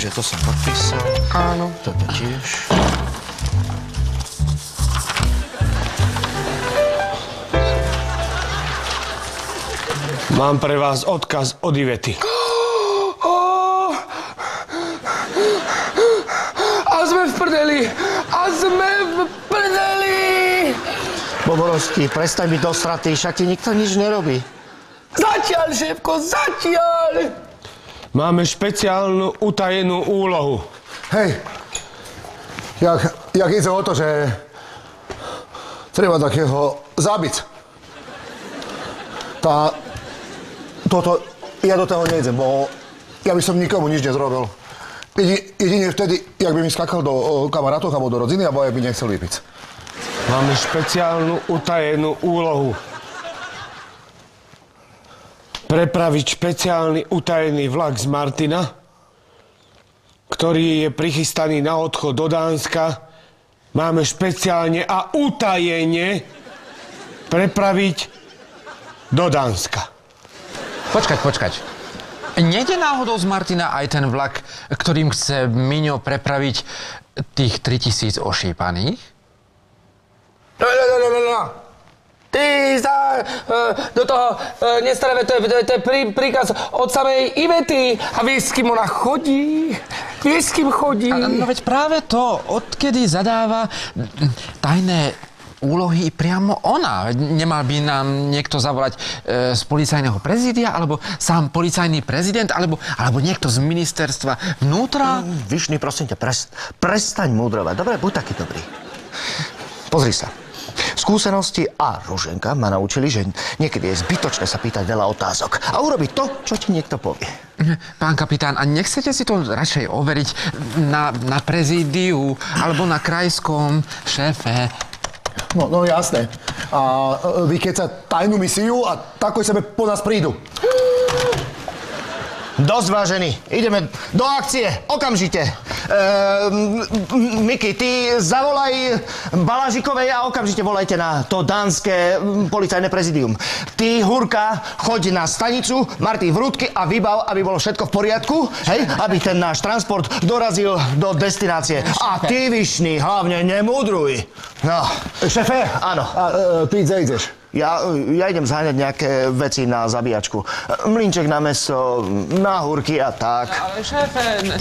Takže to som podpísal. Áno. Toto tiež. Mám pre vás odkaz od Ivety. A sme v prdeli! A sme v prdeli! Boborovský, prestaň byť dostratý, však ti nikto nič nerobí. Zatiaľ, šéfko, zatiaľ! Máme špeciálnu utajenú úlohu. Hej, jak, jak ide o to, že treba takého zabiť. Tá, toto, ja do toho nejdem, bo ja by som nikomu nič nezrobil. Jedine, vtedy, jak by mi skakal do kamarátov alebo do rodziny, alebo jak by nechcel vypiť. Máme špeciálnu utajenú úlohu. Prepraviť špeciálny utajený vlak z Martina, ktorý je prichystaný na odchod do Dánska. Máme špeciálne a utajene prepraviť do Dánska. Počkať, počkať. Nede náhodou z Martina aj ten vlak, ktorým chce Miňo prepraviť tých 3000 ošípaných? No, no, no, no, no, no. Ty sa uh, do toho uh, nestarave, to je, to je, to je prí, príkaz od samej Ivety. A vieš, s kým ona chodí? Vieš, s kým chodí? A, no veď práve to, odkedy zadáva mm, tajné úlohy priamo ona. Nemal by nám niekto zavolať e, z policajného prezídia, alebo sám policajný prezident, alebo, alebo niekto z ministerstva vnútra. Vyšný, prosím ťa, pres, prestaň múdrovať. Dobre, buď taký dobrý. Pozri sa. Skúsenosti a Ruženka ma naučili, že niekedy je zbytočné sa pýtať veľa otázok a urobiť to, čo ti niekto povie. Pán kapitán, a nechcete si to radšej overiť na, na prezídiu alebo na krajskom šéfe? No, no jasné. A e, vy keď sa tajnú misiu a takoj sebe po nás prídu. Dosť vážený. Ideme do akcie. Okamžite. Ehm, Miky, ty zavolaj Balažikovej a okamžite volajte na to dánske policajné prezidium. Ty, Hurka, choď na stanicu, Martin Vrútky a vybav, aby bolo všetko v poriadku, hej? Aby ten náš transport dorazil do destinácie. A ty, Vyšný, hlavne nemudruj. No, Šefe! áno. A e, ty kde ideš? Ja, ja idem zháňať nejaké veci na zabíjačku. Mlinček na meso, na hurky a tak. Ale šéfe,